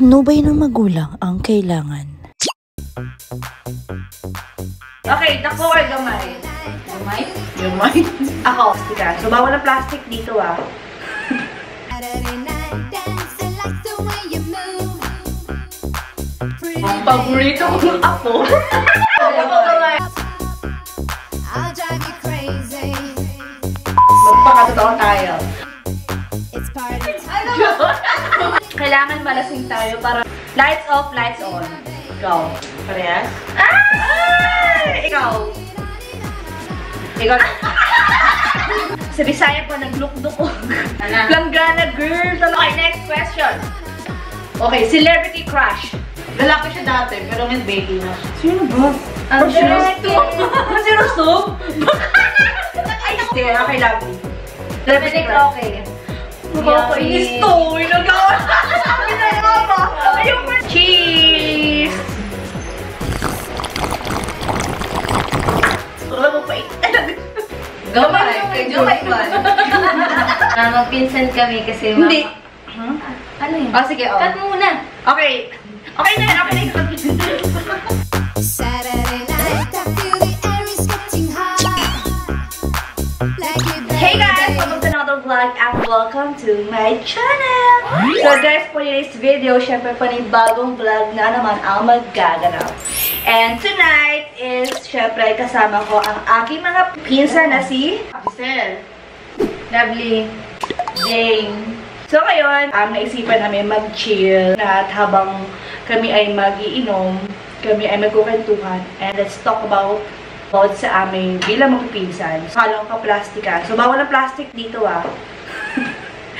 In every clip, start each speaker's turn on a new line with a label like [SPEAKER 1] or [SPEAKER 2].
[SPEAKER 1] Patnubay ng magulang ang kailangan.
[SPEAKER 2] Okay, dako or gamay?
[SPEAKER 3] Gamay?
[SPEAKER 2] Gamay? Ako, stika. So, bawal ang plastic dito ah.
[SPEAKER 3] Ang paborito kong apo.
[SPEAKER 2] Dako gamay. Magpakatotoo tayo.
[SPEAKER 4] It's party
[SPEAKER 2] Kailangan malasing tayo para lights off, lights on. Go. Parehas? Ay! Ikaw. Ikaw. Sa Bisaya po, naglukduk ko.
[SPEAKER 3] Ano?
[SPEAKER 2] Langgana girl. Okay, next question. Okay, celebrity crush.
[SPEAKER 3] Lalaki siya dati, pero ngayon baby na siya.
[SPEAKER 2] Sino ba?
[SPEAKER 3] Ang
[SPEAKER 2] si Rusto. Ang si Rusto? Ay. Okay lang. Celebrity crush. Nakakainis to. Nagawa. Ginagawa ba? Ayun pa. Cheese! Wala mo pa
[SPEAKER 3] Gamay, Joy ba?
[SPEAKER 5] Ah, magpinsan kami kasi.
[SPEAKER 2] Hindi.
[SPEAKER 5] Ano yun?
[SPEAKER 2] Oh, sige, oh.
[SPEAKER 5] Cut muna.
[SPEAKER 2] Okay. Okay na, okay na. to my channel! So guys, for today's video, syempre panibagong vlog na naman ang magaganap. And tonight is, syempre, kasama ko ang aking mga pinsan na si
[SPEAKER 3] Giselle.
[SPEAKER 5] Lovely.
[SPEAKER 2] Jane. So ngayon, ang naisipan namin mag-chill na habang kami ay magiinom, kami ay magkukentuhan, and let's talk about about sa aming bilang magpipinsan. Halong ka-plastikan. So, bawal ang plastic dito ah.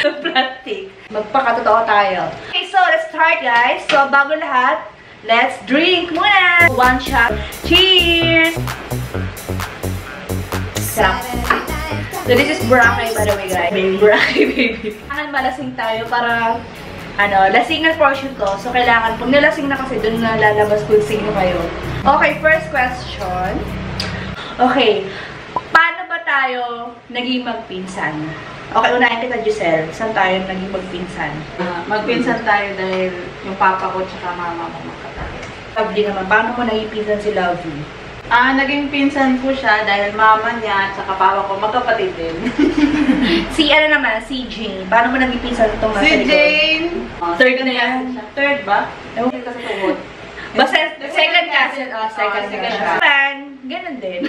[SPEAKER 2] plastic. Magpakatotoo tayo. Okay, so let's start guys. So, bago lahat, let's drink muna! One shot. Cheers! Sarap. So this is Boracay by the way guys. Baby. Boracay baby. Kailangan malasing tayo para ano, lasingan portion to. So kailangan, pag nalasing na kasi doon na lalabas kung sino kayo. Okay, first question. Okay, paano ba tayo naging magpinsan? Okay, unahin kita Giselle. Saan tayo naging magpinsan?
[SPEAKER 3] Ah, magpinsan tayo dahil yung papa ko tsaka mama ko magkapatid.
[SPEAKER 2] Lovely naman. Paano mo naging pinsan si Lovely?
[SPEAKER 3] Ah, naging pinsan ko siya dahil mama niya tsaka papa ko magkapatid din.
[SPEAKER 2] Si ano naman, si Jane. Paano mo naging pinsan itong nasa
[SPEAKER 3] si? Jane. Oh,
[SPEAKER 2] Third
[SPEAKER 3] second
[SPEAKER 2] na yan.
[SPEAKER 3] Third ba?
[SPEAKER 2] Ewan
[SPEAKER 3] Hindi kasi tuhod.
[SPEAKER 2] Basta second cousin. Oh, second
[SPEAKER 3] second
[SPEAKER 2] cousin.
[SPEAKER 3] cousin.
[SPEAKER 2] Man, ganun din.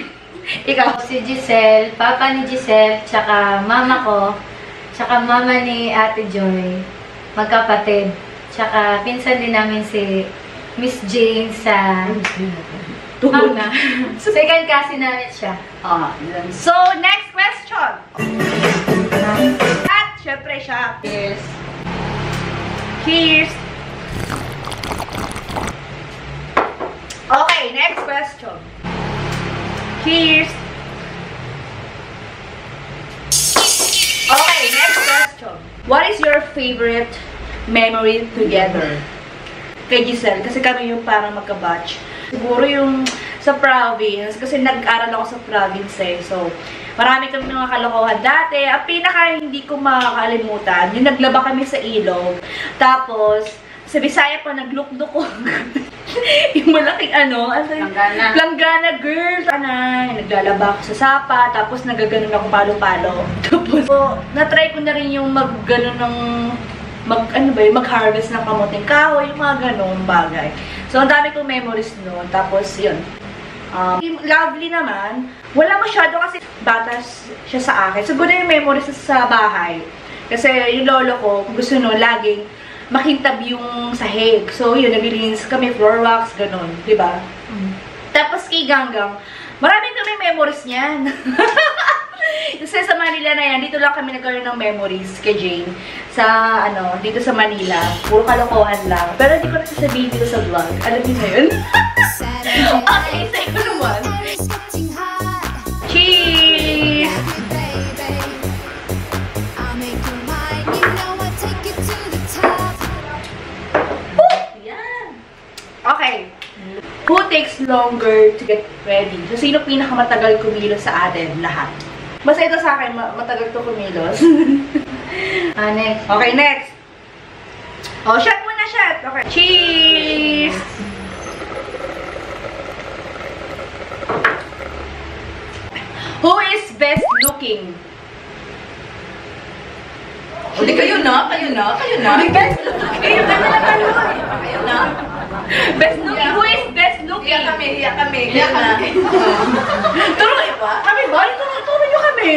[SPEAKER 2] Ikaw.
[SPEAKER 5] Si Giselle, papa ni Giselle, tsaka mama ko, tsaka mama ni Ate Joy, magkapatid. Tsaka pinsan din namin si Miss Jane sa mama. Second cousin namin siya.
[SPEAKER 3] Ah, yun.
[SPEAKER 2] So, next question. At, syempre siya.
[SPEAKER 3] Yes.
[SPEAKER 2] Cheers. Okay, next question. Cheers. Okay, next question. What is your favorite memory together? Kay Giselle, kasi kami yung parang magka-batch. Siguro yung sa province, kasi nag-aral ako sa province eh. So, marami kami mga kalokohan dati. Ang pinaka hindi ko makakalimutan, yung naglaba kami sa ilog. Tapos, sa Bisaya pa, naglukdok ko. yung malaking ano, ano yung-
[SPEAKER 3] Langgana.
[SPEAKER 2] Langgana girl! Anay, naglalaba ako sa sapa, tapos nagaganon ako palo-palo. Tapos, so, na-try ko na rin yung mag-ganon ng mag, ano ba yun, mag-harvest ng kamuting kahoy, yung mga ganong bagay. So, ang dami kong memories noon. Tapos, yun. Um, lovely naman, wala masyado kasi bata siya sa akin. Siguro yung memories sa bahay. Kasi yung lolo ko, gusto no, laging makintab yung sahig. So, yun, naglilinis kami, floor wax, ganun. di ba? Tapos kay Ganggang, marami kami memories niyan. Kasi sa Manila na yan, dito lang kami nagkaroon ng memories kay Jane. Sa, ano, dito sa Manila. Puro kalokohan lang. Pero hindi ko nasasabihin dito sa vlog. Alam niyo na yun? Okay, sa ikaw naman. Who takes longer to get ready? So, sino pinakamatagal kumilos sa atin? Lahat. Basta ito sa akin, ma- matagal to kumilos.
[SPEAKER 5] Ah, next.
[SPEAKER 2] okay, next. Oh, shot muna, shot! Okay. Cheers! Who is best looking?
[SPEAKER 3] Hindi kayo na, kayo na, kayo na.
[SPEAKER 2] Best looking! Kayo na Kayo na. Best looking. Who is best looking?
[SPEAKER 3] Hiya kami, hiya kami. Hiya kami.
[SPEAKER 2] Tuloy ba? Kami ba? Tuloy, tuloy nyo kami.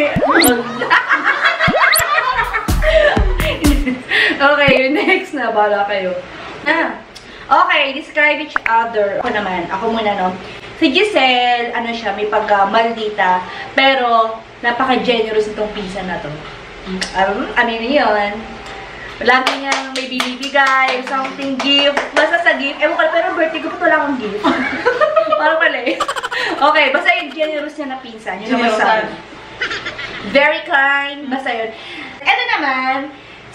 [SPEAKER 2] okay, next na. Bala kayo. Ah. Okay, describe each other. Ako naman. Ako muna, no? Si Giselle, ano siya, may pagka-maldita. Pero, napaka-generous itong pizza na to. Um, ano yun yun? Lagi niyang may binibigay, something gift. Basta sa gift. Ewan ko, pero birthday ko pa wala akong gift. Parang mali. okay, basta yung generous niya na pinsan. Yun naman sa. Very kind. Basta yun. Ito naman,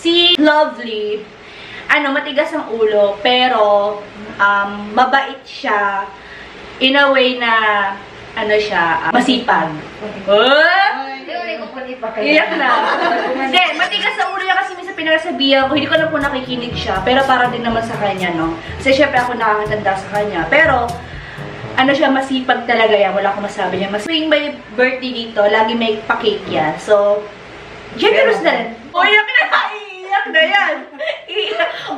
[SPEAKER 2] si Lovely, ano, matigas ang ulo, pero um, mabait siya in a way na, ano siya, uh, masipag. Oh! Iyak na. Hindi, matigas sa ulo niya kasi minsan pinagsabihan ko, hindi ko na po nakikinig siya, pero para din naman sa kanya, no? Kasi syempre ako nakakatanda sa kanya. Pero, ano siya, masipag talaga yan. Wala akong masabi niya. Mas tuwing may birthday dito, lagi may pa-cake yan. So, generous na rin. O, iyak na! Iyak na yan!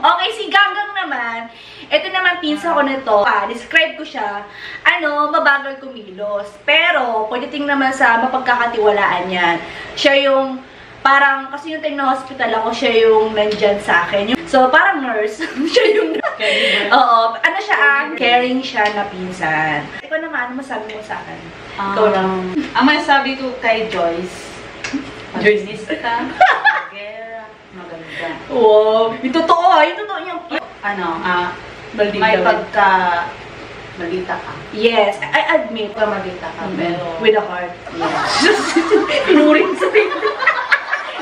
[SPEAKER 2] Okay, si Ganggang naman, ito naman pinsa ko nito. Ah, describe ko siya. Ano, mabagal kumilos. Pero, pagdating naman sa mapagkakatiwalaan yan, siya yung parang, kasi yung time na hospital ako, siya yung nandyan sa akin. So, parang nurse. siya yung Oo. Ano siya ah? Caring siya na pinsan. Ikaw naman, ano masabi mo sa akin? Ikaw lang.
[SPEAKER 3] Um, Ang masasabi ko kay Joyce,
[SPEAKER 2] Joyce.
[SPEAKER 3] Gera, maganda.
[SPEAKER 2] Wow. Yung totoo ah. Yung totoo yung
[SPEAKER 3] Ano, ah,
[SPEAKER 2] Maldita
[SPEAKER 3] may
[SPEAKER 2] ba?
[SPEAKER 3] pagka malita ka.
[SPEAKER 2] Yes, I admit.
[SPEAKER 3] Pagka malita ka, pero
[SPEAKER 2] With a heart. Pinurin sa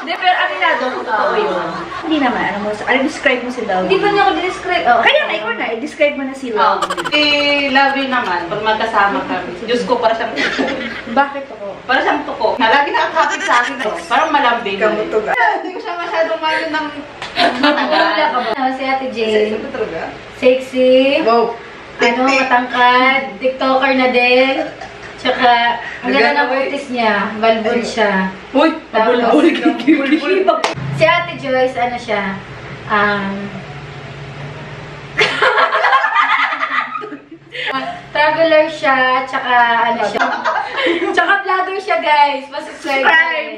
[SPEAKER 2] Hindi, pero aminado ko totoo yun. Hindi naman. Ano mo, ano describe mo si Love?
[SPEAKER 5] Hindi pa niya ako describe. Oh.
[SPEAKER 2] Kaya na, ikaw na. I-describe mo na si
[SPEAKER 3] Oh,
[SPEAKER 2] Love.
[SPEAKER 3] si Lovey naman, pag magkasama kami, Diyos ko, para siyang tuko.
[SPEAKER 2] Bakit ako?
[SPEAKER 3] Para siyang tuko. Na lagi nakakapit sa akin. Oh. Parang malambing.
[SPEAKER 2] Kamutog.
[SPEAKER 3] Hindi ko siya masyadong ano ng
[SPEAKER 5] Wala ka ba? Si Ate Jane.
[SPEAKER 3] talaga?
[SPEAKER 5] Sexy.
[SPEAKER 3] Wow.
[SPEAKER 5] Ano, matangkad. TikToker na din. Tsaka, ang ganda ng kutis niya. Balbon siya.
[SPEAKER 2] Uy. Kikibig.
[SPEAKER 5] Si Ate Joyce, ano siya? Um, traveler siya, tsaka ano siya. tsaka vlogger siya, guys. Masubscribe.
[SPEAKER 2] Subscribe.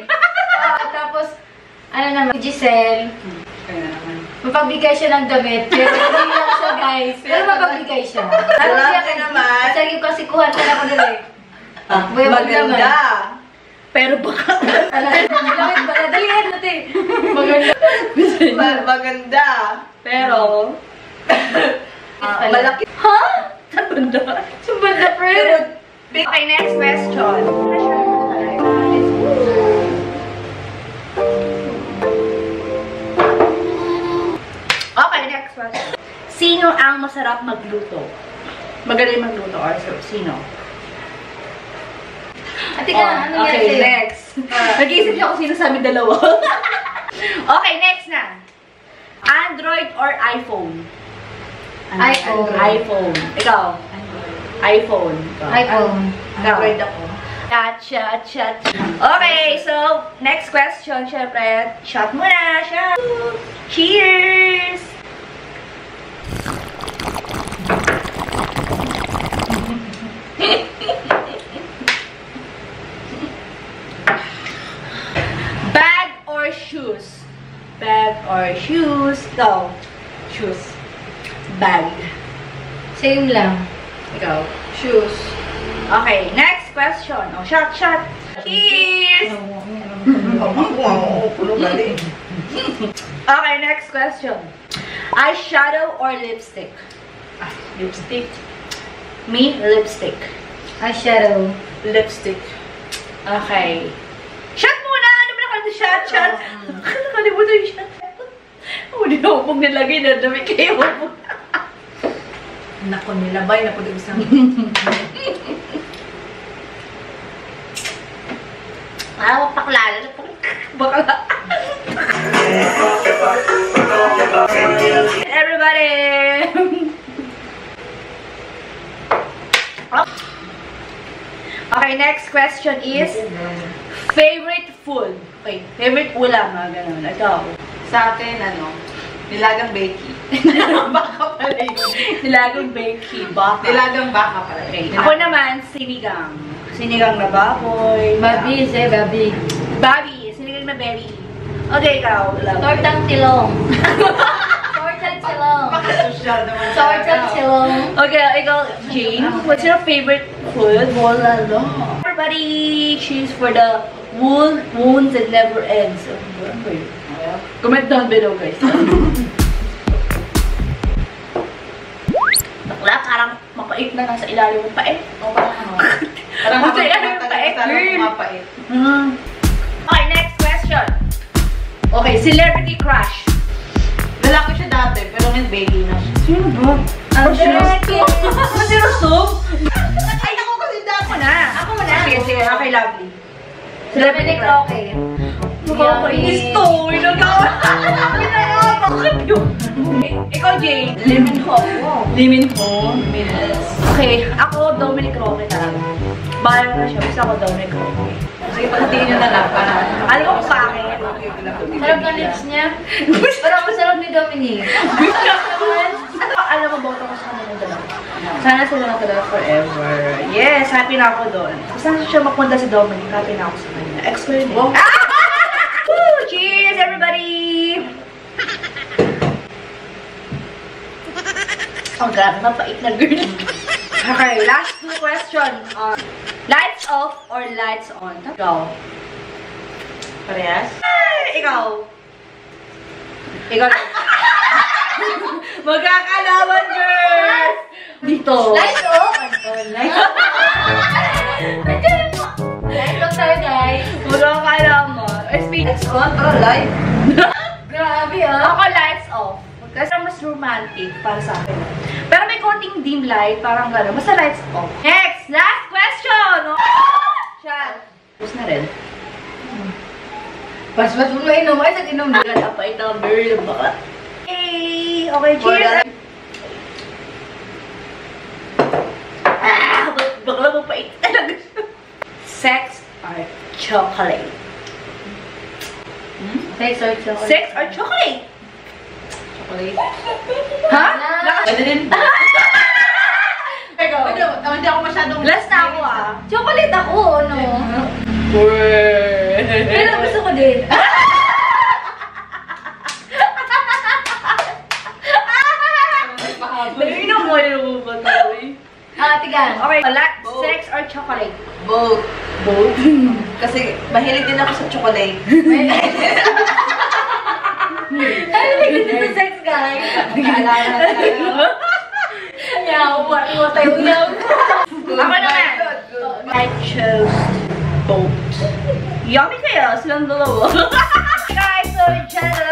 [SPEAKER 5] Ah, tapos, ano naman, Giselle. Mapagbigay siya ng damit. Pero hindi lang siya, guys. Pero mapagbigay siya.
[SPEAKER 3] Wala
[SPEAKER 5] siya,
[SPEAKER 3] ka naman.
[SPEAKER 5] Sige, kasi kuhan ka na ko dali.
[SPEAKER 3] Ah, maganda.
[SPEAKER 2] Pero baka...
[SPEAKER 5] Damit ba? Dalihan natin. Maganda.
[SPEAKER 3] Ma- maganda.
[SPEAKER 2] Pero...
[SPEAKER 3] Ah,
[SPEAKER 5] Pala.
[SPEAKER 3] malaki.
[SPEAKER 5] Ha?
[SPEAKER 2] Banda.
[SPEAKER 5] Sumbanda, friend.
[SPEAKER 2] Okay, next question. Sino ang masarap magluto? Magaling magluto or so, sino?
[SPEAKER 5] Ate ka, ano
[SPEAKER 2] Oh, okay,
[SPEAKER 5] yan
[SPEAKER 2] next. Nag-iisip niya kung sino sa amin dalawa. okay, next na. Android or iPhone?
[SPEAKER 5] iPhone.
[SPEAKER 2] iPhone. Ikaw? iPhone. Ikaw.
[SPEAKER 5] iPhone.
[SPEAKER 3] Android ako.
[SPEAKER 2] Chat, chat, chat. Okay, so, next question, syempre. Shot muna, shot. Cheers! Bag or shoes? Bag or shoes? Go. Shoes. Bag.
[SPEAKER 5] Same lang.
[SPEAKER 2] Ikaw. Shoes. Okay, next question. Oh, shot, shot. Cheers! Okay, next question. Eyeshadow or lipstick? Ah, lipstick. Me, lipstick.
[SPEAKER 5] Eyeshadow.
[SPEAKER 2] Lipstick. Okay. Shot muna! Ano ba nakalimutan? Shot, shot! Nakalimutan yung shot. Hindi na upog nilagay na dami kayo.
[SPEAKER 3] Nako nilabay na po di isang.
[SPEAKER 2] Parang paklala na po. Everybody! Okay, next question is favorite food. Okay, favorite ulam, mga ganun. Ikaw.
[SPEAKER 3] Sa akin, ano, nilagang bakey. baka pala yun.
[SPEAKER 2] Nilagang bakey, baka.
[SPEAKER 3] Nilagang baka pala.
[SPEAKER 2] Okay. Ako naman, sinigang. Sinigang na baboy.
[SPEAKER 5] Babi, say babi.
[SPEAKER 2] Babi, sinigang na berry. Okay, ikaw.
[SPEAKER 5] Tortang tilong. Tortang tilong.
[SPEAKER 3] Social naman.
[SPEAKER 5] Tortang tilong.
[SPEAKER 2] Okay, ikaw, Jane. What's your favorite food? Wala no. Everybody choose for the wound, wounds that never ends. Yun? Comment down below, guys. Bakla, parang mapait na nasa ilalim ng pait.
[SPEAKER 3] O, parang ano? Parang
[SPEAKER 2] ano pait,
[SPEAKER 3] parang
[SPEAKER 2] girl?
[SPEAKER 3] pumapait.
[SPEAKER 2] Mm. Okay, next question. Okay, celebrity crush.
[SPEAKER 3] Lalaki siya dati, pero ngayon baby na siya.
[SPEAKER 2] Sino ba? Ano
[SPEAKER 5] si Russo?
[SPEAKER 2] Ano si Russo? Ay, ako kasi dati. Ako na.
[SPEAKER 5] Ako muna.
[SPEAKER 2] Sige, sige. Okay, lovely.
[SPEAKER 5] Dominic Roque.
[SPEAKER 2] Nakakainis to. Nagawa. Bakit yun? Ikaw, Jane. Limin Ho. Limin Ho. Okay, ako Dominic Roque talaga. Bahala na siya. Basta ako Dominic Roque.
[SPEAKER 3] Sige, pagkatingin nyo na lang para...
[SPEAKER 2] Alam mo kung bakit?
[SPEAKER 5] Sarap ng lips niya. Parang masarap ni Dominic.
[SPEAKER 2] Alam mo, boto ko sa kanila dalawa. Sana sila nakadala forever. Yes, happy na ako doon. Saan siya mapunta si Dominic, happy na ako sa kanya. Ex ko yun. eh. Ah! Woo! Cheers, everybody! Oh, grabe, mapait na girl. okay, last two questions. Uh, lights off or lights on? Ikaw.
[SPEAKER 3] Parehas?
[SPEAKER 2] Ay, ikaw. Ikaw lang. Magkakalaman, girl! Dito.
[SPEAKER 5] Lights off. Lights off. Lights off tayo, guys.
[SPEAKER 2] Magkakalaman. Or speech on.
[SPEAKER 3] Tara, live.
[SPEAKER 5] Grabe, ah.
[SPEAKER 2] Ako lights off. Kasi mas romantic para sa akin. Pero may konting dim light, parang gano'n. Basta lights off. Next! Last question! Siya. Tapos na rin.
[SPEAKER 5] Pas-pas mo inom. Ay, nag-inom na.
[SPEAKER 2] Agad apa ito, girl. Baka. Hey! Okay, cheers! Ah! bak- Bakla mo pa ito talaga. Sex or chocolate?
[SPEAKER 5] Sex or chocolate?
[SPEAKER 2] Sex or chocolate?
[SPEAKER 3] Chocolate.
[SPEAKER 2] Ha?
[SPEAKER 5] Wala.
[SPEAKER 3] Pwede din.
[SPEAKER 2] Ikaw.
[SPEAKER 3] Pwede, oh, hindi ako masyadong...
[SPEAKER 2] Last na ako ah.
[SPEAKER 5] Chocolate ako, no? Pero gusto ko din.
[SPEAKER 2] Nainom mo yung ba tayo?
[SPEAKER 5] Ah, tigan.
[SPEAKER 2] Okay. Sex or chocolate?
[SPEAKER 3] Both.
[SPEAKER 2] Both.
[SPEAKER 3] Kasi mahilig din ako sa chocolate.
[SPEAKER 5] Ay, hindi ko sa sex, guys.
[SPEAKER 3] Nag-aalala na tayo.
[SPEAKER 5] Yaw, pati mo tayo yaw.
[SPEAKER 2] Ako naman. I chose both. Yummy kayo, silang dalawa. Guys, so dyan